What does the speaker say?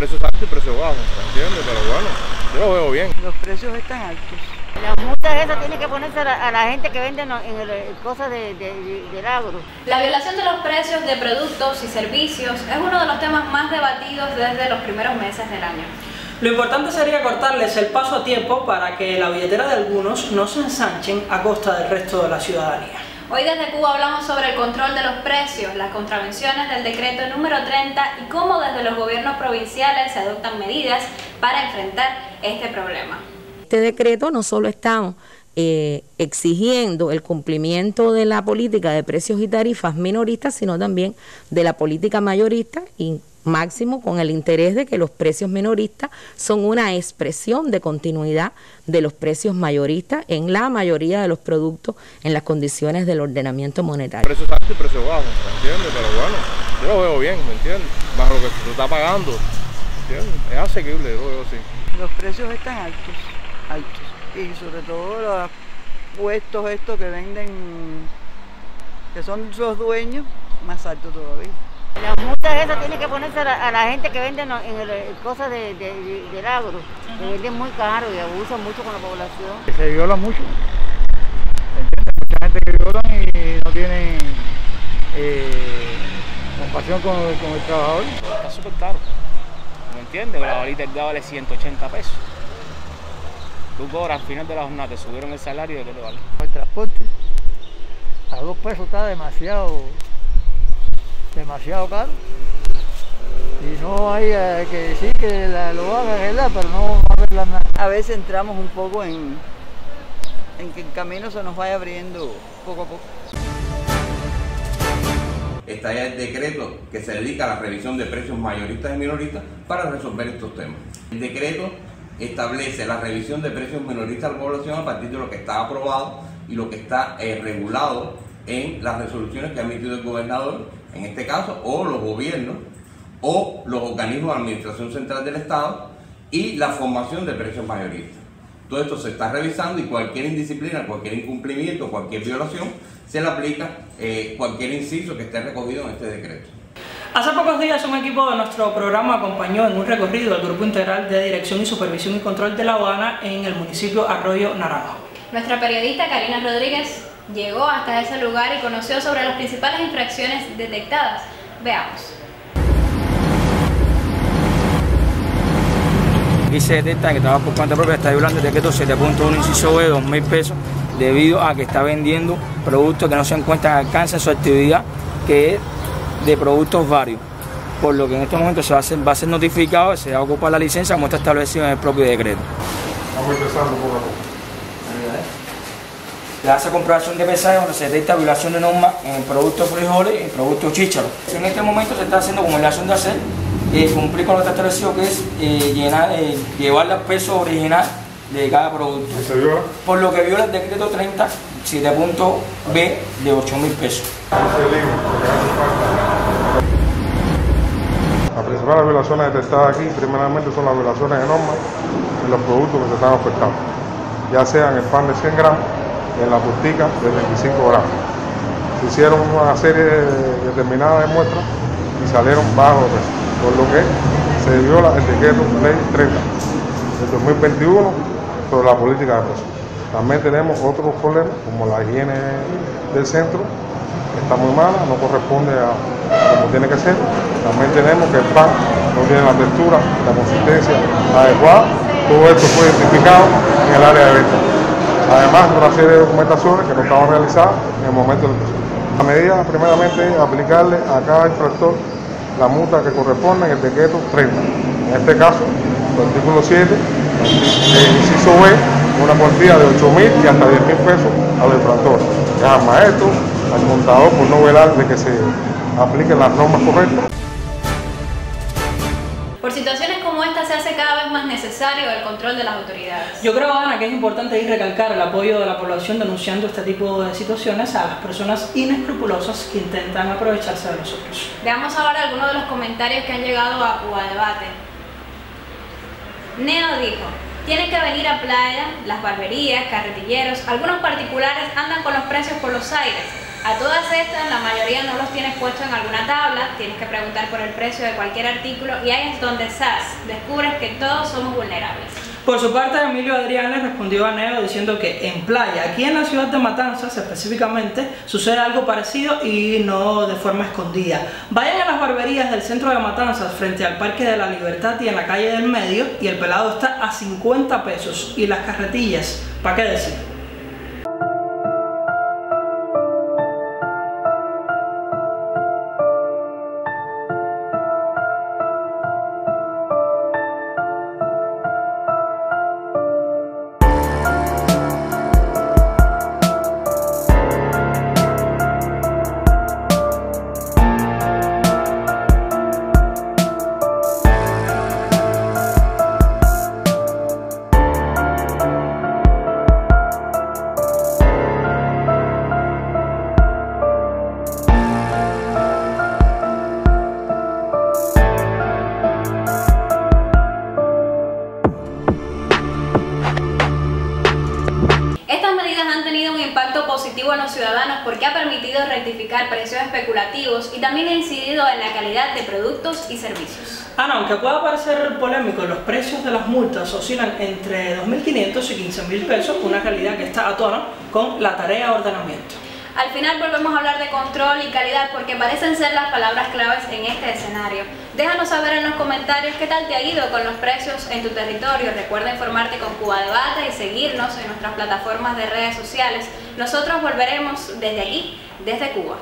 precios altos y precios bajos, ¿entiendes? Pero bueno, yo lo veo bien. Los precios están altos. Las multas esas tienen que ponerse a la, a la gente que vende en el, el- cosas de, de- del agro. La violación de los precios de productos y servicios es uno de los temas más debatidos desde los primeros meses del año. Lo importante sería cortarles el paso a tiempo para que la billetera de algunos no se ensanchen a costa del resto de la ciudadanía. Hoy desde Cuba hablamos sobre el control de los precios, las contravenciones del decreto número 30 y cómo desde los gobiernos provinciales se adoptan medidas para enfrentar este problema. este decreto no solo estamos eh, exigiendo el cumplimiento de la política de precios y tarifas minoristas, sino también de la política mayorista y máximo con el interés de que los precios minoristas son una expresión de continuidad de los precios mayoristas en la mayoría de los productos en las condiciones del ordenamiento monetario. Precios altos y precios bajos, ¿entiendes? Pero bueno, yo lo veo bien, ¿me entiendes? Más lo que se está pagando, ¿entiendes? Es asequible, yo lo veo así. Los precios están altos, altos. Y sobre todo los puestos estos que venden, que son los dueños, más altos todavía. Las multas esas tienen que ponerse a la, a la gente que vende en el, cosas de, de- del agro. Que venden muy caro y abusan mucho con la población. se viola mucho. ¿Entiendes? Mucha gente que violan y no tienen eh, compasión con, con el trabajador. Está súper caro. ¿Me entiendes? La bolita del gas vale 180 pesos. Tú cobras al final de la jornada, te subieron el salario de qué te vale. El transporte a dos pesos está demasiado, demasiado caro. Y no hay eh, que decir que la- lo van a arreglar, pero no, no arreglan nada. A veces entramos un poco en, en que el camino se nos vaya abriendo poco a poco. está ya el decreto que se dedica a la revisión de precios mayoristas y minoristas para resolver estos temas. El decreto establece la revisión de precios minoristas a la población a partir de lo que está aprobado y lo que está eh, regulado en las resoluciones que ha emitido el gobernador, en este caso, o los gobiernos, o los organismos de administración central del Estado y la formación de precios mayoristas. Todo esto se está revisando y cualquier indisciplina, cualquier incumplimiento, cualquier violación, se le aplica eh, cualquier inciso que esté recogido en este decreto. Hace pocos días un equipo de nuestro programa acompañó en un recorrido al Grupo Integral de Dirección y Supervisión y Control de la Aduana en el municipio Arroyo Naranjo. Nuestra periodista Karina Rodríguez llegó hasta ese lugar y conoció sobre las principales infracciones detectadas. Veamos. Aquí se detecta que trabaja por cuenta propia está violando el decreto 7.1 inciso B, 2 mil pesos, debido a que está vendiendo productos que no se encuentran al alcance de su actividad, que es de productos varios. Por lo que en estos momentos se va a ser, va a ser notificado, se va a ocupar la licencia como está establecido en el propio decreto. Vamos empezando poco a poco. Le hace comprobación de pesaje donde se detecta violación de normas en productos frijoles y en productos chícharos. En este momento se está haciendo como obligación de hacer, eh, cumplir con lo que está establecido que es eh, llenar, eh, llevar el peso original de cada producto. ¿Se viola? Por lo que viola el decreto 30, 7.b de 8 mil pesos. Las principales violaciones detectadas aquí, primeramente, son las violaciones de normas en los productos que se están ofertando, ya sea en el pan de 100 gramos en la pustica de 25 gramos. Se hicieron una serie de- determinada de muestras y salieron bajos por lo que se viola el decreto ley 30 del 2021 sobre la política de precios. También tenemos otros problemas, como la higiene del centro, que está muy mala, no corresponde a, a como tiene que ser. También tenemos que el pan no tiene la textura, la consistencia adecuada. Todo esto fue identificado en el área de venta. Además, una serie de documentaciones que no estaban realizadas en el momento del proceso. La medida, primeramente, es aplicarle a cada infractor la multa que corresponde en el decreto 30. En este caso, el artículo 7, el inciso B, una cuantía de 8 mil y hasta 10 mil pesos a los infractores, al maestro, al montador por no velar de que se apliquen las normas correctas. Hace cada vez más necesario el control de las autoridades. Yo creo, Ana, que es importante ir recalcar el apoyo de la población denunciando este tipo de situaciones a las personas inescrupulosas que intentan aprovecharse de nosotros. Veamos ahora algunos de los comentarios que han llegado a Cuba Debate. Neo dijo, tienen que venir a playa, las barberías, carretilleros, algunos particulares andan con los precios por los aires. A todas estas, la mayoría no los tienes puestos en alguna tabla, tienes que preguntar por el precio de cualquier artículo y ahí es donde SAS descubres que todos somos vulnerables. Por su parte, Emilio Adrián respondió a Neo diciendo que en playa, aquí en la ciudad de Matanzas específicamente, sucede algo parecido y no de forma escondida. Vayan a las barberías del centro de Matanzas frente al Parque de la Libertad y en la calle del medio y el pelado está a 50 pesos y las carretillas, ¿para qué decir? Los ciudadanos porque ha permitido rectificar precios especulativos y también ha incidido en la calidad de productos y servicios. Ana, aunque pueda parecer polémico, los precios de las multas oscilan entre 2.500 y 15.000 pesos, una realidad que está a tono con la tarea de ordenamiento. Al final volvemos a hablar de control y calidad porque parecen ser las palabras claves en este escenario. Déjanos saber en los comentarios qué tal te ha ido con los precios en tu territorio. Recuerda informarte con Cuba Debate y seguirnos en nuestras plataformas de redes sociales. Nosotros volveremos desde aquí, desde Cuba.